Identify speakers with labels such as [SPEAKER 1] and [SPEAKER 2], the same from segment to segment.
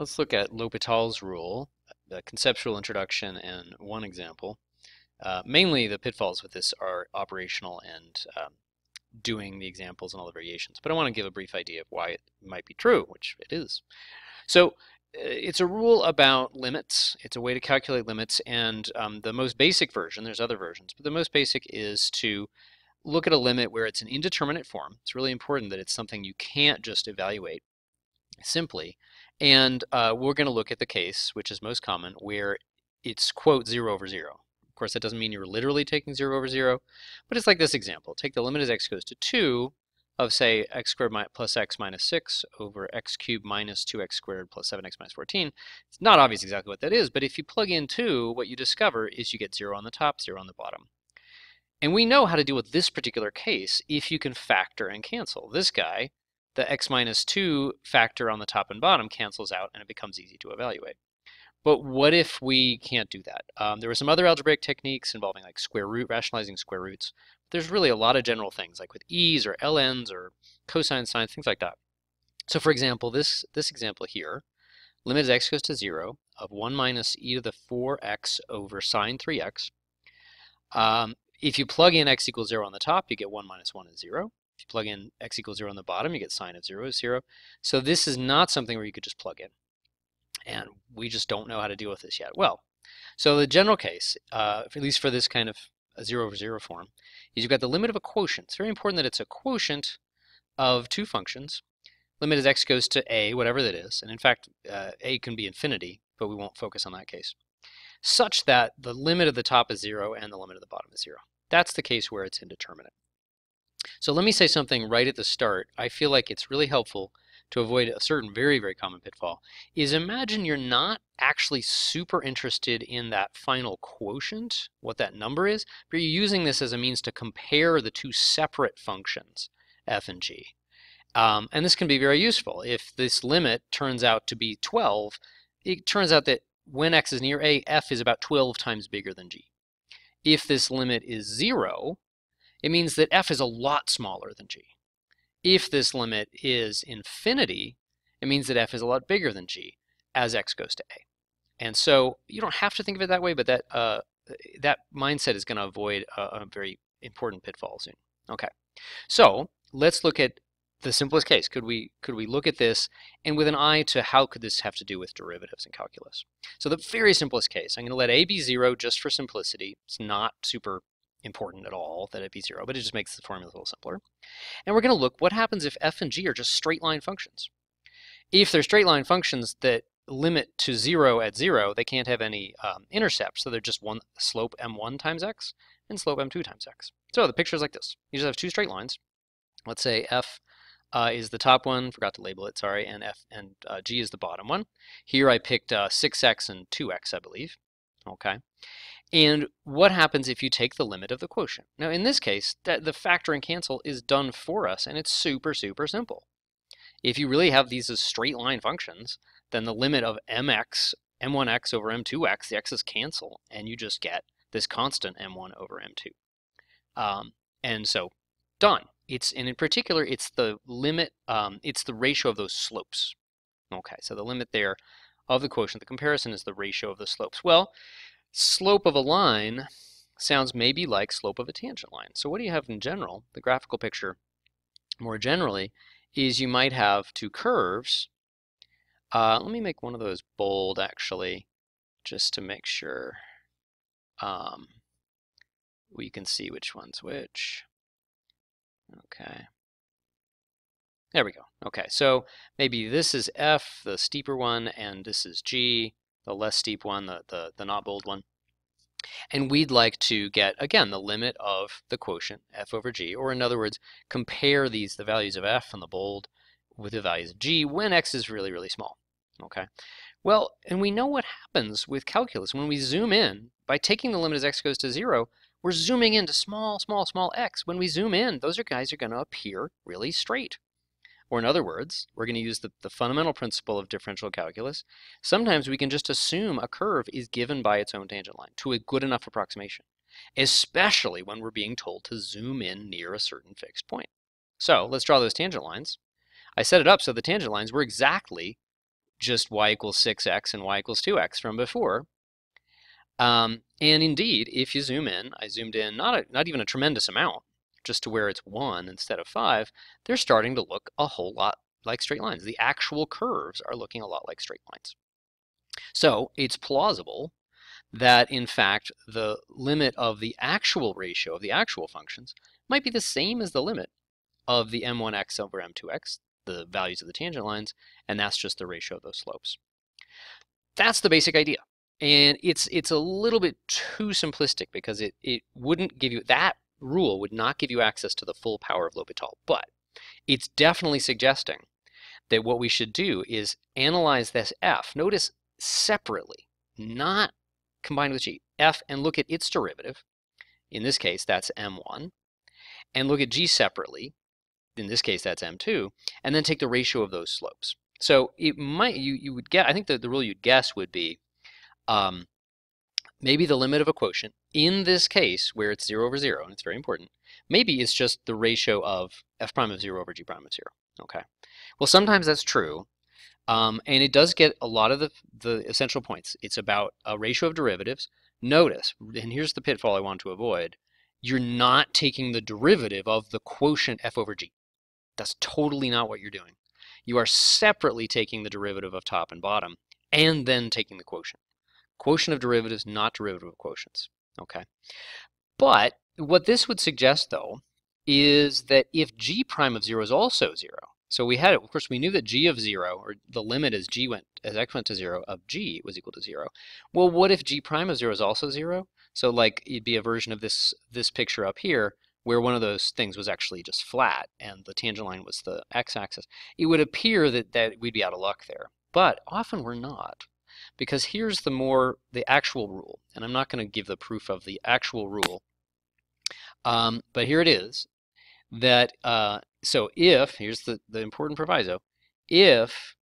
[SPEAKER 1] Let's look at L'Hopital's rule, the conceptual introduction, and one example. Uh, mainly the pitfalls with this are operational and um, doing the examples and all the variations, but I want to give a brief idea of why it might be true, which it is. So uh, it's a rule about limits. It's a way to calculate limits, and um, the most basic version, there's other versions, but the most basic is to look at a limit where it's an indeterminate form. It's really important that it's something you can't just evaluate simply. And uh, we're going to look at the case, which is most common, where it's quote 0 over 0. Of course, that doesn't mean you're literally taking 0 over 0, but it's like this example. Take the limit as x goes to 2 of, say, x squared plus x minus 6 over x cubed minus 2x squared plus 7x minus 14. It's not obvious exactly what that is, but if you plug in 2, what you discover is you get 0 on the top, 0 on the bottom. And we know how to deal with this particular case if you can factor and cancel. This guy the x minus 2 factor on the top and bottom cancels out and it becomes easy to evaluate. But what if we can't do that? Um, there were some other algebraic techniques involving like square root, rationalizing square roots. There's really a lot of general things like with e's or ln's or cosine sines, things like that. So for example, this, this example here, limit as x goes to 0 of 1 minus e to the 4x over sine 3x. Um, if you plug in x equals 0 on the top, you get 1 minus 1 is 0. If you plug in x equals 0 on the bottom, you get sine of 0 is 0. So this is not something where you could just plug in. And we just don't know how to deal with this yet. Well, so the general case, uh, at least for this kind of a 0 over 0 form, is you've got the limit of a quotient. It's very important that it's a quotient of two functions. Limit as x goes to a, whatever that is. And in fact, uh, a can be infinity, but we won't focus on that case. Such that the limit of the top is 0 and the limit of the bottom is 0. That's the case where it's indeterminate. So let me say something right at the start. I feel like it's really helpful to avoid a certain very, very common pitfall, is imagine you're not actually super interested in that final quotient, what that number is, but you're using this as a means to compare the two separate functions, f and g. Um, and this can be very useful. If this limit turns out to be 12, it turns out that when x is near a, f is about 12 times bigger than g. If this limit is 0, it means that f is a lot smaller than g. If this limit is infinity, it means that f is a lot bigger than g as x goes to a. And so you don't have to think of it that way, but that uh, that mindset is going to avoid a, a, very important pitfall soon. Okay, so let's look at the simplest case. Could we could we look at this and with an eye to how could this have to do with derivatives in calculus? So the very simplest case, I'm going to let a be zero just for simplicity. It's not super important at all that it be zero, but it just makes the formula a little simpler. And we're going to look what happens if f and g are just straight line functions. If they're straight line functions that limit to zero at zero, they can't have any um, intercept, so they're just one slope m1 times x and slope m2 times x. So the picture is like this. You just have two straight lines. Let's say f uh, is the top one, forgot to label it, sorry, and f and uh, g is the bottom one. Here I picked uh, 6x and 2x, I believe. Okay. And what happens if you take the limit of the quotient? Now, in this case, that the factor and cancel is done for us, and it's super, super simple. If you really have these as straight line functions, then the limit of mx, m1x over m2x, the x's cancel, and you just get this constant m1 over m2. Um, and so, done. It's and in particular, it's the limit, um, it's the ratio of those slopes. Okay, so the limit there of the quotient, the comparison is the ratio of the slopes. Well, slope of a line sounds maybe like slope of a tangent line. So what do you have in general? The graphical picture more generally is you might have two curves. Uh, let me make one of those bold actually just to make sure um, we can see which one's which. Okay. There we go. Okay, so maybe this is F, the steeper one, and this is G, the less steep one, the, the, the not bold one. And we'd like to get, again, the limit of the quotient, f over g, or in other words, compare these, the values of f and the bold with the values of g when x is really, really small. Okay. Well, and we know what happens with calculus. When we zoom in, by taking the limit as x goes to 0, we're zooming into small, small, small x. When we zoom in, those are guys are going to appear really straight. Or in other words, we're going to use the, the fundamental principle of differential calculus. Sometimes we can just assume a curve is given by its own tangent line to a good enough approximation, especially when we're being told to zoom in near a certain fixed point. So let's draw those tangent lines. I set it up so the tangent lines were exactly just y equals 6x and y equals 2x from before. Um, and indeed, if you zoom in, I zoomed in not, a, not even a tremendous amount, just to where it's 1 instead of 5, they're starting to look a whole lot like straight lines. The actual curves are looking a lot like straight lines. So it's plausible that in fact the limit of the actual ratio of the actual functions might be the same as the limit of the m1x over m2x, the values of the tangent lines, and that's just the ratio of those slopes. That's the basic idea. And it's it's a little bit too simplistic because it, it wouldn't give you, that rule would not give you access to the full power of L'Hopital, but it's definitely suggesting that what we should do is analyze this f, notice separately, not combined with g, f and look at its derivative, in this case that's m1, and look at g separately, in this case that's m2, and then take the ratio of those slopes. So it might you you would get I think the, the rule you'd guess would be um, maybe the limit of a quotient in this case where it's 0 over 0 and it's very important maybe it's just the ratio of f prime of 0 over g prime of 0 okay well sometimes that's true um, and it does get a lot of the, the essential points it's about a ratio of derivatives notice and here's the pitfall I want to avoid you're not taking the derivative of the quotient f over g that's totally not what you're doing. You are separately taking the derivative of top and bottom and then taking the quotient. Quotient of derivatives, not derivative of quotients. Okay. But what this would suggest, though, is that if g prime of 0 is also 0, so we had it, of course, we knew that g of 0, or the limit as g went, as x went to 0 of g was equal to 0. Well, what if g prime of 0 is also 0? So like it'd be a version of this, this picture up here where one of those things was actually just flat and the tangent line was the x-axis, it would appear that, that we'd be out of luck there. But often we're not. Because here's the more, the actual rule. And I'm not going to give the proof of the actual rule. Um, but here it is. That, uh, so if, here's the, the important proviso, if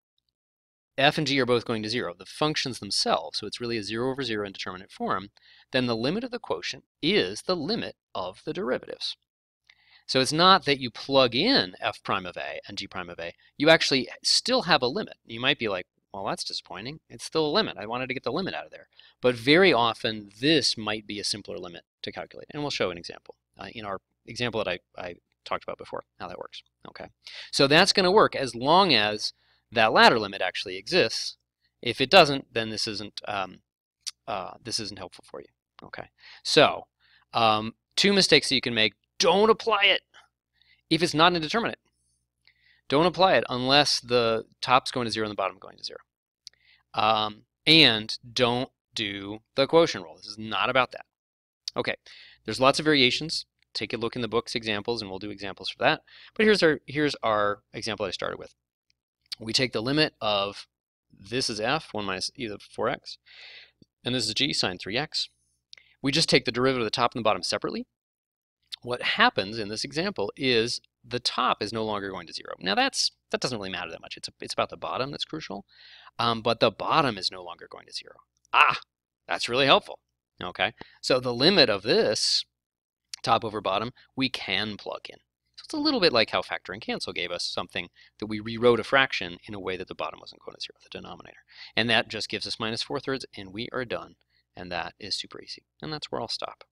[SPEAKER 1] f and g are both going to 0, the functions themselves, so it's really a 0 over 0 indeterminate form, then the limit of the quotient is the limit of the derivatives. So it's not that you plug in f prime of a and g prime of a. You actually still have a limit. You might be like, well, that's disappointing. It's still a limit. I wanted to get the limit out of there. But very often, this might be a simpler limit to calculate. And we'll show an example uh, in our example that I, I talked about before, how that works. Okay, So that's going to work as long as that latter limit actually exists. If it doesn't, then this isn't um, uh, this isn't helpful for you. Okay, so um, two mistakes that you can make: don't apply it if it's not indeterminate. Don't apply it unless the top's going to zero and the bottom going to zero. Um, and don't do the quotient rule. This is not about that. Okay, there's lots of variations. Take a look in the book's examples, and we'll do examples for that. But here's our here's our example I started with we take the limit of this is f, 1 minus e to the 4x, and this is g, sine 3x. We just take the derivative of the top and the bottom separately. What happens in this example is the top is no longer going to 0. Now that's that doesn't really matter that much. It's, a, it's about the bottom that's crucial. Um, but the bottom is no longer going to 0. Ah, that's really helpful. Okay, so the limit of this, top over bottom, we can plug in. So it's a little bit like how factor and cancel gave us something that we rewrote a fraction in a way that the bottom wasn't going to zero, the denominator. And that just gives us minus 4 thirds, and we are done. And that is super easy. And that's where I'll stop.